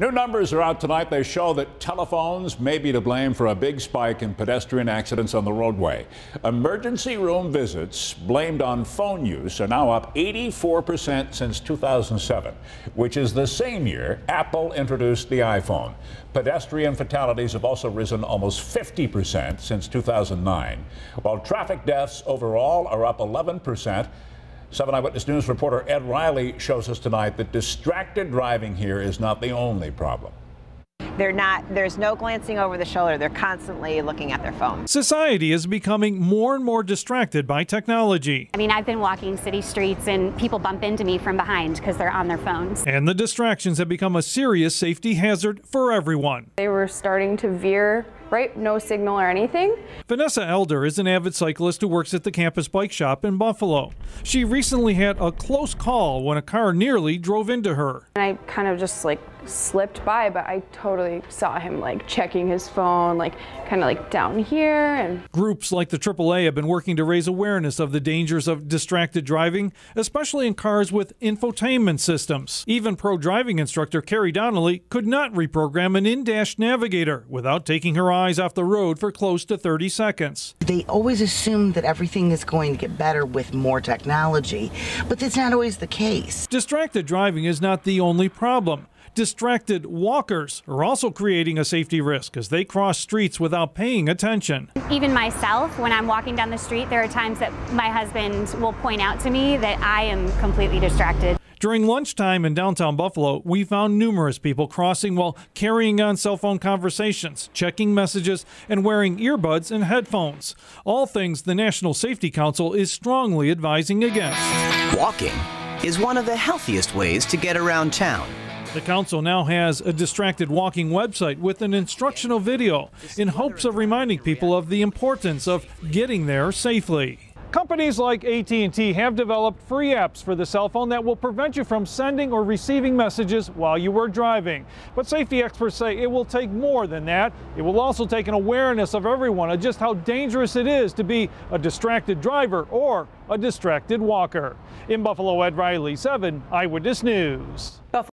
New numbers are out tonight. They show that telephones may be to blame for a big spike in pedestrian accidents on the roadway. Emergency room visits blamed on phone use are now up 84% since 2007, which is the same year Apple introduced the iPhone. Pedestrian fatalities have also risen almost 50% since 2009, while traffic deaths overall are up 11%. 7 Eyewitness News reporter Ed Riley shows us tonight that distracted driving here is not the only problem. They're not, there's no glancing over the shoulder. They're constantly looking at their phone. Society is becoming more and more distracted by technology. I mean, I've been walking city streets and people bump into me from behind because they're on their phones. And the distractions have become a serious safety hazard for everyone. They were starting to veer right? No signal or anything. Vanessa Elder is an avid cyclist who works at the campus bike shop in Buffalo. She recently had a close call when a car nearly drove into her. And I kind of just like slipped by, but I totally saw him like checking his phone, like kind of like down here. And groups like the AAA have been working to raise awareness of the dangers of distracted driving, especially in cars with infotainment systems. Even pro driving instructor Carrie Donnelly could not reprogram an in-dash navigator without taking her eyes off the road for close to 30 seconds. They always assume that everything is going to get better with more technology, but that's not always the case. Distracted driving is not the only problem. Distracted walkers are also creating a safety risk as they cross streets without paying attention. Even myself, when I'm walking down the street, there are times that my husband will point out to me that I am completely distracted. During lunchtime in downtown Buffalo, we found numerous people crossing while carrying on cell phone conversations, checking messages, and wearing earbuds and headphones. All things the National Safety Council is strongly advising against. Walking is one of the healthiest ways to get around town. The council now has a distracted walking website with an instructional video in hopes of reminding people of the importance of getting there safely. Companies like AT&T have developed free apps for the cell phone that will prevent you from sending or receiving messages while you are driving. But safety experts say it will take more than that. It will also take an awareness of everyone of just how dangerous it is to be a distracted driver or a distracted walker. In Buffalo, Ed Riley, 7 Eyewitness News.